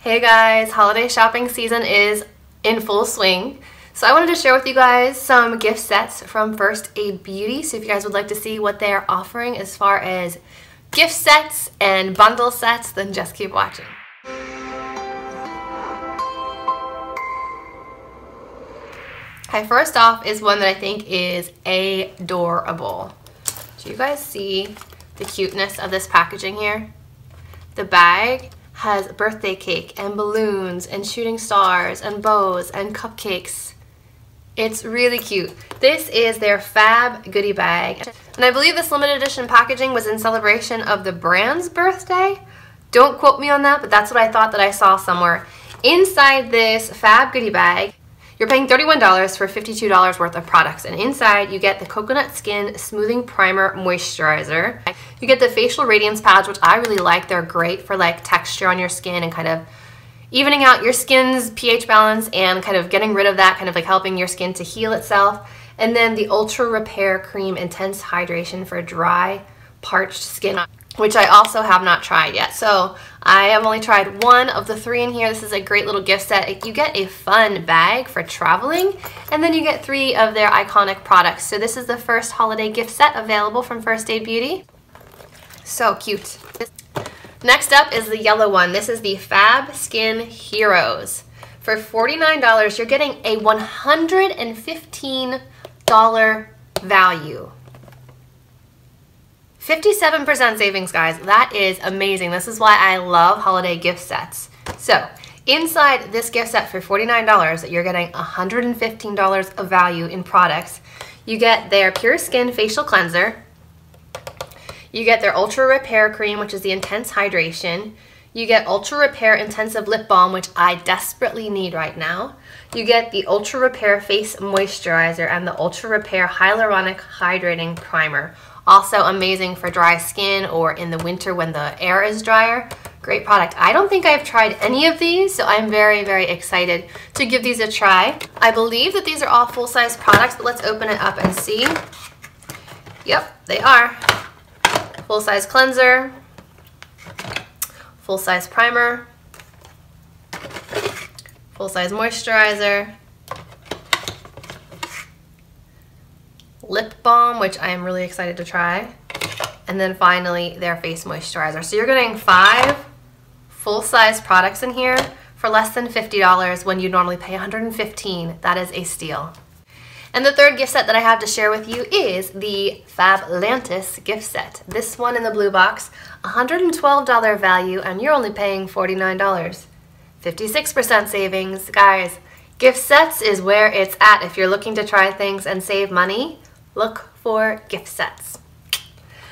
Hey guys, holiday shopping season is in full swing. So I wanted to share with you guys some gift sets from First Aid Beauty. So if you guys would like to see what they're offering as far as gift sets and bundle sets, then just keep watching. Okay, first off is one that I think is adorable. Do you guys see the cuteness of this packaging here? The bag has birthday cake and balloons and shooting stars and bows and cupcakes. It's really cute. This is their Fab goodie bag. And I believe this limited edition packaging was in celebration of the brand's birthday. Don't quote me on that, but that's what I thought that I saw somewhere. Inside this Fab goodie bag you're paying $31 for $52 worth of products and inside you get the Coconut Skin Smoothing Primer Moisturizer. You get the Facial Radiance Pads, which I really like. They're great for like texture on your skin and kind of evening out your skin's pH balance and kind of getting rid of that, kind of like helping your skin to heal itself. And then the Ultra Repair Cream Intense Hydration for dry, parched skin which I also have not tried yet. So I have only tried one of the three in here. This is a great little gift set. You get a fun bag for traveling, and then you get three of their iconic products. So this is the first holiday gift set available from First Aid Beauty. So cute. Next up is the yellow one. This is the Fab Skin Heroes. For $49, you're getting a $115 value. 57% savings, guys. That is amazing. This is why I love holiday gift sets. So, inside this gift set for $49, you're getting $115 of value in products. You get their Pure Skin Facial Cleanser. You get their Ultra Repair Cream, which is the Intense Hydration. You get Ultra Repair Intensive Lip Balm, which I desperately need right now. You get the Ultra Repair Face Moisturizer and the Ultra Repair Hyaluronic Hydrating Primer. Also amazing for dry skin or in the winter when the air is drier. Great product. I don't think I've tried any of these, so I'm very, very excited to give these a try. I believe that these are all full-size products, but let's open it up and see. Yep, they are. Full-size cleanser, full-size primer, full-size moisturizer, lip balm, which I am really excited to try. And then finally, their face moisturizer. So you're getting five full-size products in here for less than $50 when you normally pay 115. That is a steal. And the third gift set that I have to share with you is the Fablantis gift set. This one in the blue box, $112 value, and you're only paying $49. 56% savings. Guys, gift sets is where it's at if you're looking to try things and save money look for gift sets.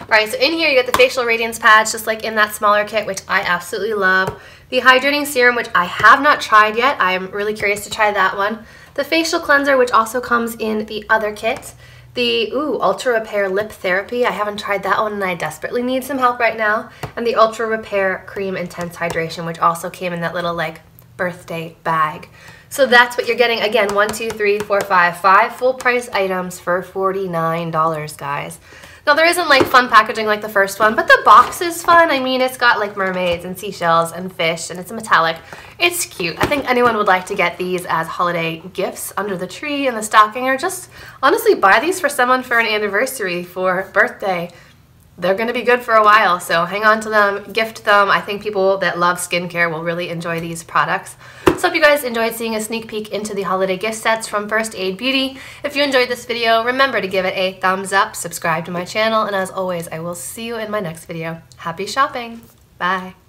All right, so in here you get the facial radiance pads, just like in that smaller kit, which I absolutely love. The hydrating serum, which I have not tried yet. I'm really curious to try that one. The facial cleanser, which also comes in the other kit. The, ooh, Ultra Repair Lip Therapy. I haven't tried that one and I desperately need some help right now. And the Ultra Repair Cream Intense Hydration, which also came in that little like birthday bag. So that's what you're getting. Again, one, two, three, four, five, five full price items for $49, guys. Now there isn't like fun packaging like the first one, but the box is fun. I mean, it's got like mermaids and seashells and fish and it's metallic. It's cute. I think anyone would like to get these as holiday gifts under the tree in the stocking or just honestly buy these for someone for an anniversary, for birthday. They're going to be good for a while, so hang on to them, gift them. I think people that love skincare will really enjoy these products. So hope you guys enjoyed seeing a sneak peek into the holiday gift sets from First Aid Beauty. If you enjoyed this video, remember to give it a thumbs up, subscribe to my channel, and as always, I will see you in my next video. Happy shopping! Bye!